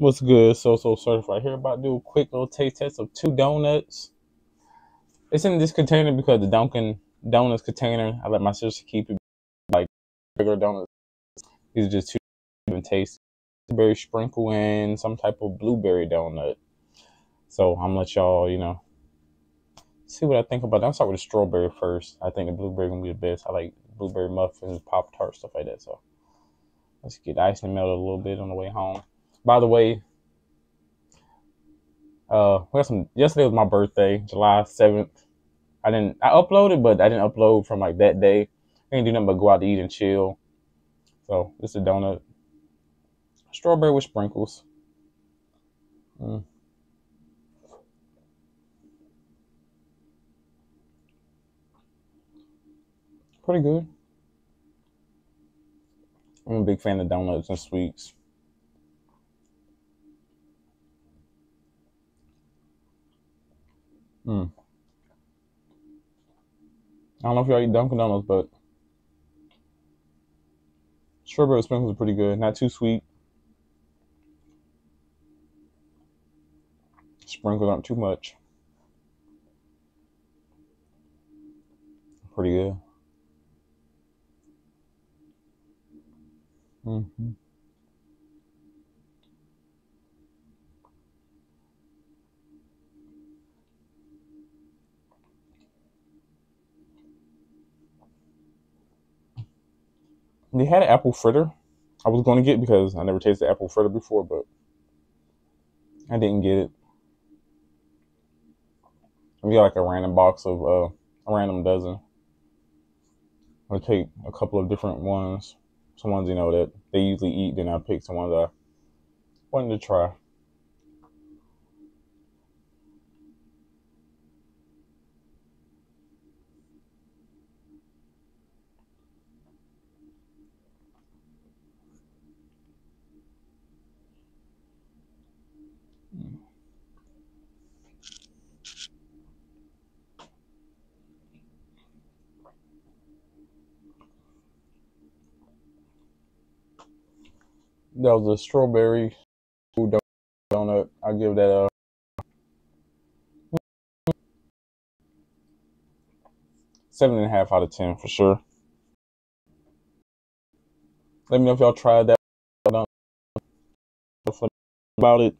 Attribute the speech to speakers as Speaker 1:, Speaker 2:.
Speaker 1: What's good? SoSoCertified. Here about to do a quick little taste test of two donuts. It's in this container because the Dunkin' Donuts container. I let my sister keep it like regular donuts. These are just two different tastes. Berry sprinkle and some type of blueberry donut. So I'm gonna let y'all, you know, see what I think about that. I'll start with the strawberry first. I think the blueberry gonna be the best. I like blueberry muffins, pop tart, stuff like that. So let's get ice and melt a little bit on the way home. By the way, uh, we some. Yesterday was my birthday, July seventh. I didn't. I uploaded, but I didn't upload from like that day. I didn't do nothing but go out to eat and chill. So this is a donut, strawberry with sprinkles. Mm. Pretty good. I'm a big fan of donuts and sweets. Mm. I don't know if y'all eat Dunkin' Donuts, but strawberry sprinkles are pretty good. Not too sweet. Sprinkles aren't too much. Pretty good. hmm They had an apple fritter. I was going to get because I never tasted apple fritter before, but I didn't get it. We got like a random box of uh, a random dozen. I'll take a couple of different ones. Some ones you know that they usually eat, then I pick some ones I wanted to try. That was a strawberry donut. I give that a seven and a half out of ten for sure. Let me know if y'all tried that. About it.